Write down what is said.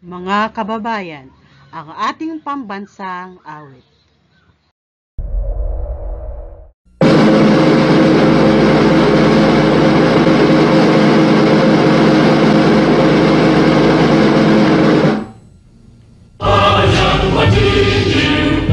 Mga kababayan, ang ating pambansang awit. Ayang magiging